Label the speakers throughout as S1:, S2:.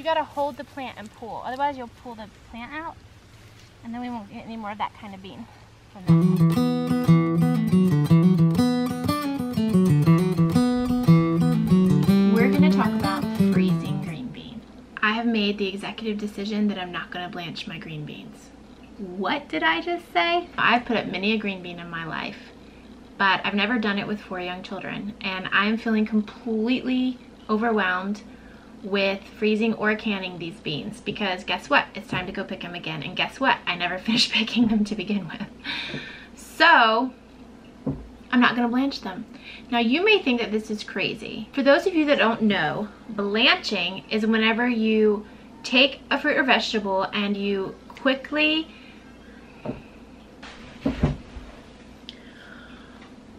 S1: You gotta hold the plant and pull. Otherwise you'll pull the plant out and then we won't get any more of that kind of bean. We're gonna talk about freezing green bean. I have made the executive decision that I'm not gonna blanch my green beans. What did I just say? I've put up many a green bean in my life, but I've never done it with four young children and I'm feeling completely overwhelmed with freezing or canning these beans because guess what? It's time to go pick them again. And guess what? I never finished picking them to begin with. So I'm not gonna blanch them. Now you may think that this is crazy. For those of you that don't know, blanching is whenever you take a fruit or vegetable and you quickly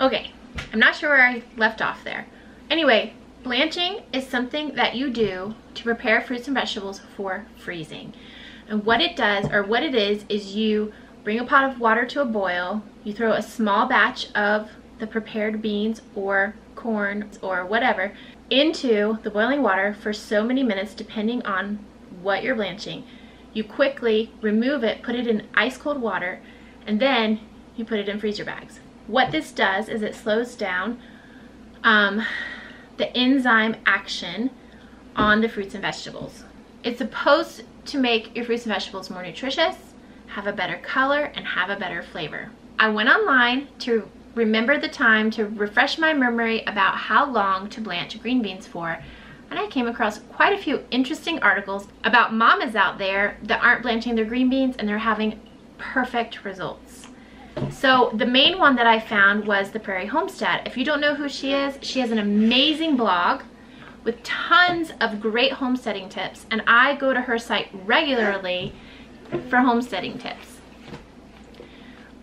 S1: Okay, I'm not sure where I left off there. Anyway, Blanching is something that you do to prepare fruits and vegetables for freezing. And what it does, or what it is, is you bring a pot of water to a boil, you throw a small batch of the prepared beans or corn or whatever into the boiling water for so many minutes depending on what you're blanching. You quickly remove it, put it in ice cold water, and then you put it in freezer bags. What this does is it slows down um, the enzyme action on the fruits and vegetables. It's supposed to make your fruits and vegetables more nutritious, have a better color, and have a better flavor. I went online to remember the time to refresh my memory about how long to blanch green beans for and I came across quite a few interesting articles about mamas out there that aren't blanching their green beans and they're having perfect results. So the main one that I found was the Prairie Homestead. If you don't know who she is, she has an amazing blog with tons of great homesteading tips and I go to her site regularly for homesteading tips.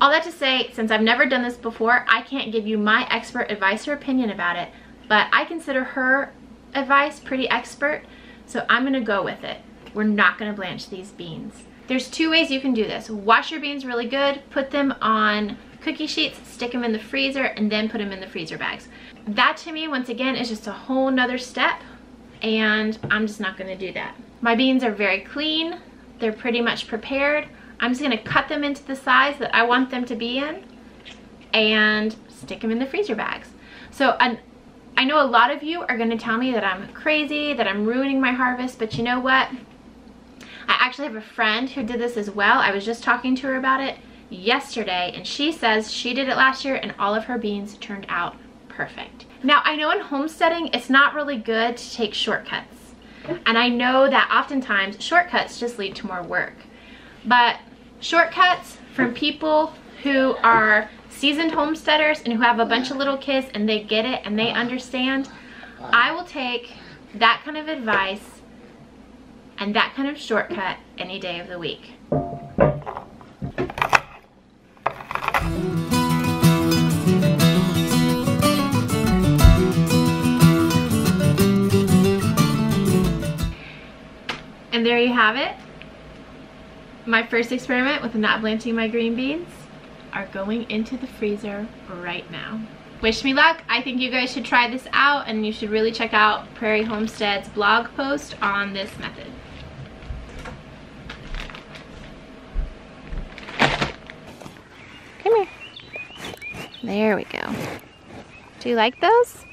S1: All that to say, since I've never done this before, I can't give you my expert advice or opinion about it, but I consider her advice pretty expert, so I'm gonna go with it. We're not gonna blanch these beans. There's two ways you can do this. Wash your beans really good, put them on cookie sheets, stick them in the freezer, and then put them in the freezer bags. That to me, once again, is just a whole nother step, and I'm just not gonna do that. My beans are very clean. They're pretty much prepared. I'm just gonna cut them into the size that I want them to be in and stick them in the freezer bags. So I know a lot of you are gonna tell me that I'm crazy, that I'm ruining my harvest, but you know what? I actually have a friend who did this as well. I was just talking to her about it yesterday and she says she did it last year and all of her beans turned out perfect. Now I know in homesteading it's not really good to take shortcuts and I know that oftentimes shortcuts just lead to more work but shortcuts from people who are seasoned homesteaders and who have a bunch of little kids and they get it and they understand I will take that kind of advice and that kind of shortcut any day of the week. And there you have it. My first experiment with not blanching my green beans are going into the freezer right now wish me luck. I think you guys should try this out and you should really check out Prairie Homestead's blog post on this method. There we go. Do you like those?